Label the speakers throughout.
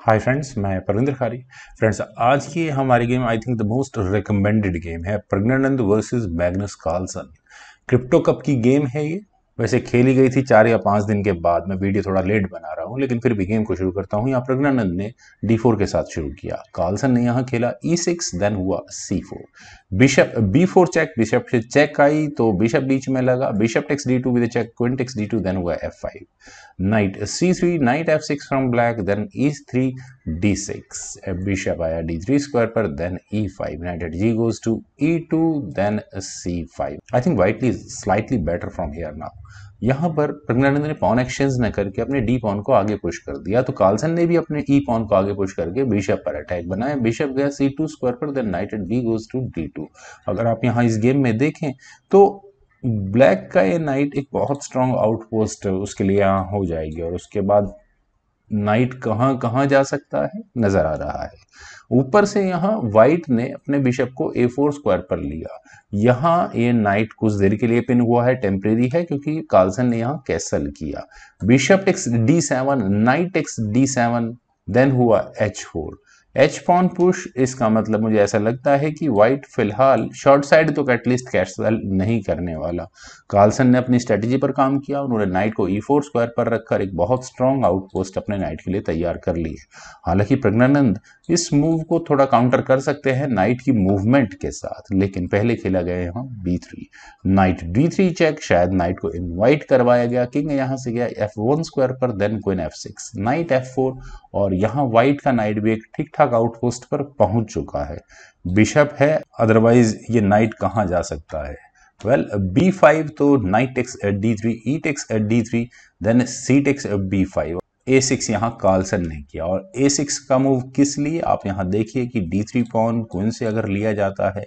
Speaker 1: Hi friends मैं परिंदर खारी। Friends आज की हमारी game I think the most recommended game है, Praggnanandhaa versus Magnus Carlsen Crypto Cup की गेम है ये। वैसे खेली गई थी चार या पाँच दिन के बाद, मैं वीडियो थोड़ा लेट बना रहा हूँ, लेकिन फिर भी गेम को शुरू करता हूँ। यहाँ प्रज्ञानंद ने डी के साथ शुरू किया। कार्लसन ने यहाँ खेला ई सिक्स देन हुआ c four bishop b four check bishop से चेक आई तो बिशप बीच में लगा। Bishop takes d two with check queen takes d two then हुआ f five f six from black then e three d six bishop आया d three square पर knight at g goes to e two then c five I think white is slightly better from here now यहाँ पर प्रज्ञानंद ने pawn exchange न करके अपने D pawn को आगे पुश कर दिया तो कार्लसन ने भी अपने ई पॉन को आगे पुश करके बिशप पर अटैक बनाया। बिशप गया सी टू स्क्वायर पर then knight at b goes to d two अगर आप यहाँ इस गेम में देखें तो ब्लैक का ये नाइट एक बहुत स्ट्रांग आउटपोस्ट उसके लिए यहाँ हो जाएगी और उसके बाद नाइट कहाँ कहाँ जा सकता है? नज़र आ रहा है। ऊपर से यहाँ वाइट ने अपने बिशप को ए फोर स्क्वायर पर लिया। यहाँ ये नाइट कुछ देर के लिए पिन हुआ है टेम्परेरी है, क्योंकि कार्लसन ने यहाँ कैसल किया। Bishop x d seven knight x d seven then हुआ h four h pawn push इसका मतलब मुझे ऐसा लगता है कि व्हाइट फ़िलहाल शॉर्ट साइड तो एटलीस्ट कैसल नहीं करने वाला। कार्लसन ने अपनी स्ट्रेटेजी पर काम किया, उन्होंने नाइट को ई फोर स्क्वायर पर रखकर एक बहुत स्ट्रॉन्ग आउटपोस्ट अपने नाइट के लिए तैयार कर ली है। हालाँकि प्रज्ञानंद इस मूव को थोड़ा काउंटर कर सकते हैं नाइट की मूवमेंट के साथ, लेकिन पहले खेला गया यहाँ b three knight d three check शायद नाइट को इन्वाइट करवाया गया। किंग यहाँ से गया एफ़ वन स्क्वायर पर then queen f six knight f four और यहाँ व्हाइट का नाइट भी एक ठीक ठाक आउटपोस्ट पर पहुँच चुका है। बिशप है अदरवाइज़ ये नाइट कहाँ जा सकता है? वेल बी फाइव तो knight takes at d three, e takes at d three then c takes b five a six यहाँ कार्लसन ने किया, और ए सिक्स का मूव किस लिए? आप यहाँ देखिए कि डी थ्री पॉन क्विन से अगर लिया जाता है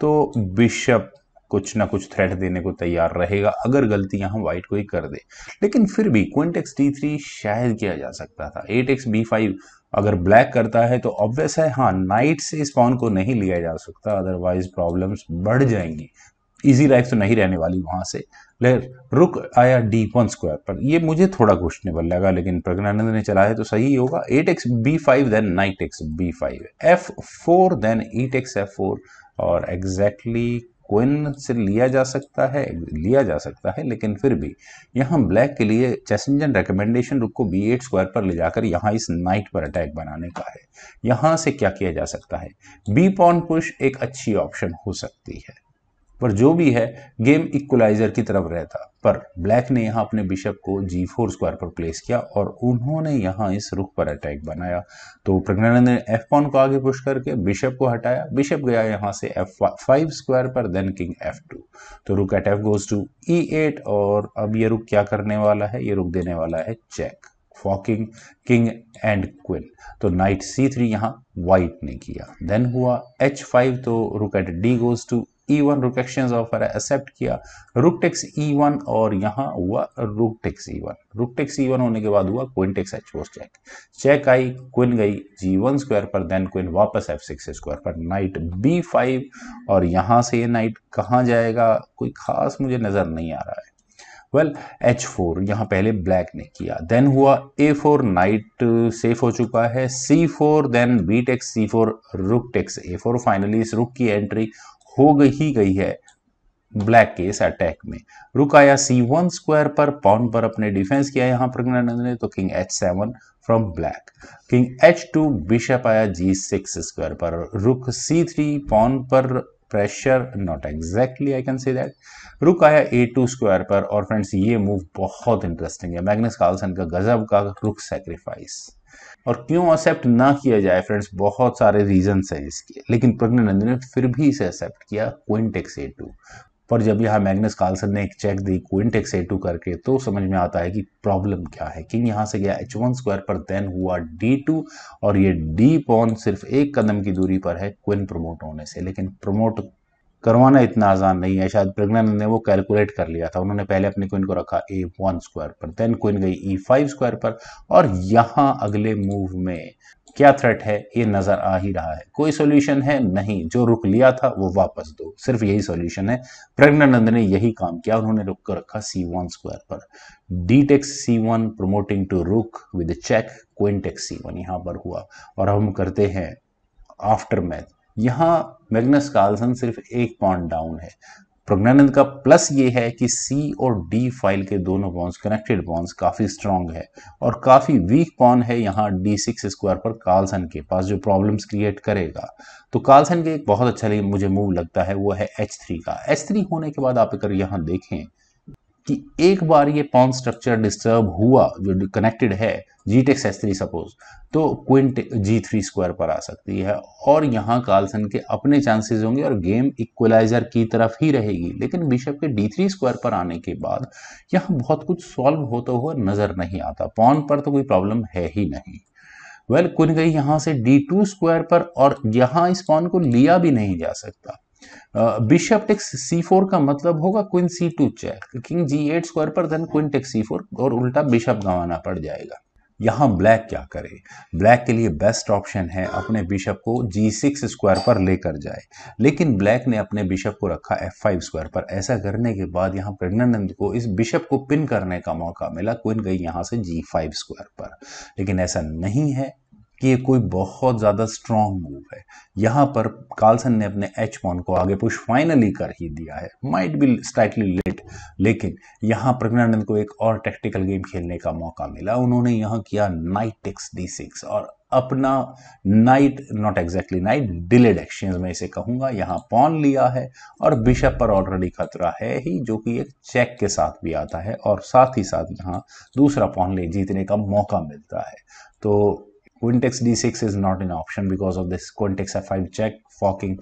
Speaker 1: तो बिशप कुछ ना कुछ थ्रेट देने को तैयार रहेगा, अगर गलती यहाँ व्हाइट को ही कर दे। लेकिन फिर भी क्विंट एक्स डी थ्री शायद किया जा सकता था। एट एक्स बी फाइव अगर ब्लैक करता है तो ऑब्वियस है हाँ नाइट से इस पॉन को नहीं लिया जा सकता अदरवाइज़ प्रॉब्लम्स बढ़ जाएँगी। इजी लाइफ तो नहीं रहने वाली वहाँ से। रुक आया डी वन स्क्वायर पर। ये मुझे थोड़ा क्वेश्चनेबल लगा, लेकिन प्रज्ञानंद ने चलाया तो सही होगा। At x b five then knight x b five f four then e x f four और एग्जैक्टली क्विन से लिया जा सकता है, लिया जा सकता है, लेकिन फिर भी यहाँ ब्लैक के लिए चेसिंजन रिकमेंडेशन रुक को बी एट स्क्वायर पर ले जाकर यहाँ इस नाइट पर अटैक बनाने का है। यहाँ से क्या किया जा सकता है? बी पॉन पुश एक अच्छी ऑप्शन हो सकती है। पर जो भी है, गेम इक्वलाइजर की तरफ़ रहता। पर ब्लैक ने यहाँ अपने बिशप को जी फोर स्क्वायर पर प्लेस किया और उन्होंने यहाँ इस रुख पर अटैक बनाया। तो प्रज्ञानंद ने एफ़ पॉन को आगे पुश करके बिशप को हटाया। बिशप गया यहाँ से एफ़ फाइव स्क्वायर पर देन किंग एफ़ टू तो rook at f goes to e eight और अब ये रुक क्या करने वाला है? ये रुक देने वाला है check forking king and queen तो नाइट सी थ्री यहाँ वाइट ने किया। देन हुआ एच फाइव तो rook at d goes to e one rook exchange offer है एक्सेप्ट किया। रुक टेक्स ई वन और यहाँ हुआ rook takes e one rook takes e one होने के बाद हुआ queen takes h four check check आई क्विन गई जी वन स्क्वायर पर देन क्विन वापस एफ़ सिक्स स्क्वायर पर। नाइट बी फाइव और यहाँ से ये नाइट कहाँ जाएगा? कोई खास मुझे नज़र नहीं आ रहा है। वेल एच फोर यहाँ पहले ब्लैक ने किया। देन हुआ ए फोर नाइट सेफ़ हो चुका है। C four then b takes c four rook takes a four finally इस रुक की एंट्री हो गई ही गई है ब्लैक के इस अटैक में। रुक आया सी वन स्क्वायर पर, पॉन पर अपने डिफेंस किया यहाँ प्रज्ञानंद ने तो king h seven from black king h two bishop आया जी सिक्स स्क्वायर पर, रुक सी थ्री पॉन पर pressure not exactly I can say that rook आया ए टू स्क्वायर पर, और फ्रेंड्स ये मूव बहुत इंटरेस्टिंग है। मैग्नस कार्लसन का गजब का रुक सेक्रीफाइस और क्यों एक्सेप्ट ना किया जाए फ्रेंड्स बहुत सारे रीजन है इसके। लेकिन प्रज्ञानंद ने फिर भी इसे एक्सेप्ट किया क्विंटेक्स ए टू पर जब यहाँ मैग्नस कार्लसन ने एक चेक दी क्विंटेक्स ए टू करके तो समझ में आता है कि प्रॉब्लम क्या है। किंग यहाँ से गया एच वन स्क्वायर पर देन हुआ डी टू और ये डी पॉन सिर्फ़ एक कदम की दूरी पर है क्विन प्रमोट होने से। लेकिन प्रमोट करवाना इतना आसान नहीं है। शायद प्रज्ञानंद ने वो कैलकुलेट कर लिया था। उन्होंने पहले अपने क्विन को रखा ए वन स्क्वायर पर देन क्विन गई ई फाइव स्क्वायर पर और यहाँ अगले मूव में क्या थ्रेट है? ये नज़र आ ही रहा है। कोई सॉल्यूशन है? नहीं। जो रुक लिया था, वो वापस दो। सिर्फ़ यही सॉल्यूशन है। प्रज्ञानंद ने यही काम किया। उन्होंने रुक कर रखा सी वन स्क्वायर पर। D takes c one promoting to rook with check queen takes c one यहाँ पर हुआ। और हम करते हैं आफ्टर मैथ यहाँ मैग्नस कार्लसन सिर्फ़ एक पॉइंट डाउन है। प्रज्ञानंद का प्लस ये है कि सी और डी फ़ाइल के दोनों बॉन्स कनेक्टेड बॉन्स काफ़ी स्ट्रांग है और काफ़ी वीक पॉन है यहाँ डी सिक्स स्क्वायर पर कार्लसन के पास जो प्रॉब्लम्स क्रिएट करेगा। तो कार्लसन के एक बहुत अच्छा मुझे मूव लगता है, वो है एच थ्री का। एच थ्री होने के बाद आप अगर यहाँ देखें कि एक बार ये पॉन स्ट्रक्चर डिस्टर्ब हुआ जो कनेक्टेड है g takes s three suppose तो क्विंट जी थ्री स्क्वायर पर आ सकती है। और यहाँ कार्लसन के अपने चांसेस होंगे और गेम इक्वलाइजर की तरफ़ ही रहेगी। लेकिन बिशप के डी थ्री स्क्वायर पर आने के बाद यहाँ बहुत कुछ सॉल्व होता हुआ नज़र नहीं आता। पॉन पर तो कोई प्रॉब्लम है ही नहीं। वेल well, कुन गई यहाँ से डी टू स्क्वायर पर और यहाँ इस पॉन को लिया भी नहीं जा सकता। बिशप टेक्स सी फोर का मतलब होगा queen c two check king g eight square पर then queen takes c four और उल्टा बिशप गंवाना पड़ जाएगा. यहाँ ब्लैक क्या करे? ब्लैक के लिए बेस्ट ऑप्शन है अपने बिशप को जी सिक्स स्क्वायर पर लेकर जाए. लेकिन ब्लैक ने अपने बिशप को रखा एफ़ फाइव स्क्वायर पर. ऐसा करने के बाद यहाँ प्रज्ञानंद को इस बिशप को पिन करने का मौका मिला. क्विन गई यहाँ से जी फाइव स्क्वायर पर. लेकिन ऐसा नहीं है. कि ये कोई बहुत ज़्यादा स्ट्रॉन्ग मूव है। यहाँ पर कार्लसन ने अपने एच पॉन को आगे पुश फाइनली कर ही दिया है। माइट बी स्लाइटली लेट लेकिन यहाँ प्रज्ञानंद को एक और टेक्टिकल गेम खेलने का मौका मिला। उन्होंने यहाँ किया नाइट टेक्स डी सिक्स और अपना knight not exactly knight delayed exchange में इसे कहूँगा। यहाँ पॉन लिया है और बिशप पर ऑलरेडी खतरा है ही, जो कि एक चेक के साथ भी आता है और साथ ही साथ यहाँ दूसरा पॉन ले जीतने का मौका मिलता है। तो Quintex d6 is not an option because of this Quintex f5 check, forking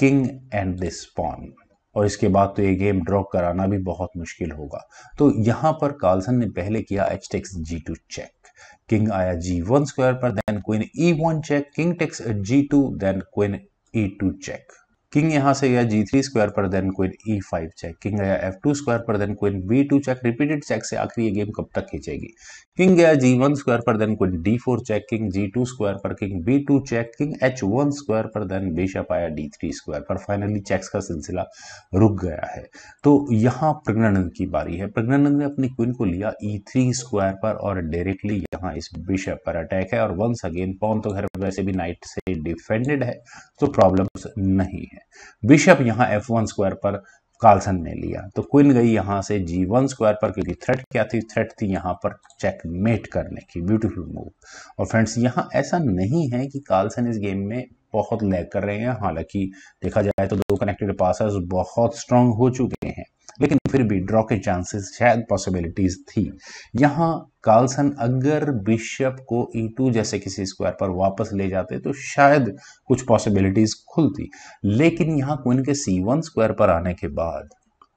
Speaker 1: king and this pawn. और इसके बाद तो ये गेम ड्रॉप कराना भी बहुत मुश्किल होगा। तो यहाँ पर कार्लसन ने पहले किया h takes g two check king आया जी वन स्क्वायर पर then queen e one check king takes g two then queen e two check king यहाँ से गया जी थ्री स्क्वायर पर then queen e five check king गया f two square पर then queen b two check repeated check से आखिर ये game कब तक खींचेगी? किंग गया जी वन स्क्वायर पर then queen d four check king g two square पर, king b two check king h one square पर देन बिशप आया डी थ्री स्क्वायर पर। फाइनली चेक्स का सिलसिला रुक गया है। तो यहाँ प्रज्ञानंद की बारी है। प्रज्ञानंद ने अपनी क्वीन को लिया ई थ्री स्क्वायर पर और डायरेक्टली यहाँ इस बिशप पर अटैक है और वंस अगेन पॉन तो घर वैसे भी नाइट से डिफेंडेड है तो प्रॉब्लम नहीं है। बिशप यहाँ एफ़ वन स्क्वायर पर कार्लसन ने लिया। तो क्विन गई यहाँ से जी वन स्क्वायर पर, क्योंकि थ्रेट क्या थी? थ्रेट थी यहाँ पर चेकमेट करने की ब्यूटीफुल मूव और फ्रेंड्स यहाँ ऐसा नहीं है कि कार्लसन इस गेम में बहुत लैग कर रहे हैं। हालाँकि देखा जाए तो दो कनेक्टेड पासर्स बहुत स्ट्रांग हो चुके हैं। लेकिन फिर भी ड्रॉ के चांसेस शायद पॉसिबिलिटीज थी। यहाँ कार्लसन अगर बिशप को ई e जैसे किसी स्क्वायर पर वापस ले जाते तो शायद कुछ पॉसिबिलिटीज खुलती लेकिन यहाँ क्विन के सी वन स्क्वायर पर आने के बाद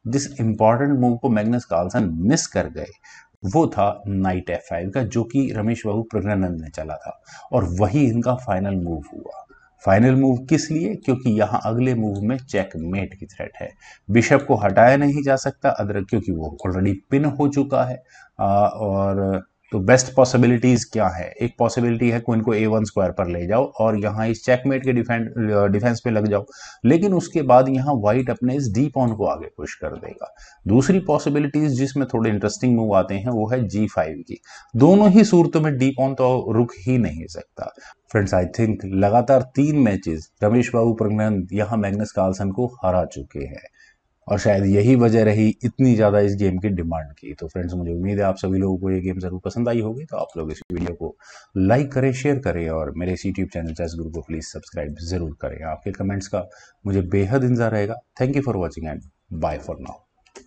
Speaker 1: जिस इंपॉर्टेंट मूव को मैग्नस कार्लसन मिस कर गए, वो था नाइट एफ़ फाइव का, जो कि रमेश बाबू प्रज्ञानंद ने चला था। और वही इनका फाइनल मूव हुआ। फाइनल मूव किस लिए? क्योंकि यहाँ अगले मूव में चेकमेट की थ्रेट है। बिशप को हटाया नहीं जा सकता अदर क्योंकि वो ऑलरेडी पिन हो चुका है। और तो बेस्ट पॉसिबिलिटीज क्या है? एक पॉसिबिलिटी है क्वीन को ए वन स्क्वायर पर ले जाओ और यहाँ इस चेकमेट के डिफेंस पे लग जाओ। लेकिन उसके बाद यहाँ व्हाइट अपने इस डी पॉन को आगे पुश कर देगा। दूसरी पॉसिबिलिटीज जिसमें थोड़े इंटरेस्टिंग मूव आते हैं, वो है जी फाइव की। दोनों ही सूरतों में डी पॉन तो रुक ही नहीं सकता। फ्रेंड्स आई थिंक लगातार तीन मैचेस रमेश बाबू प्रज्ञान यहाँ मैग्नस कार्लसन को हरा चुके हैं। और शायद यही वजह रही इतनी ज़्यादा इस गेम की डिमांड की। तो फ्रेंड्स मुझे उम्मीद है आप सभी लोगों को ये गेम ज़रूर पसंद आई होगी। तो आप लोग इस वीडियो को लाइक करें शेयर करें और मेरे इस यूट्यूब चैनल चेस गुरु को प्लीज़ सब्सक्राइब ज़रूर करें। आपके कमेंट्स का मुझे बेहद इंतज़ार रहेगा। Thank you for watching and bye for now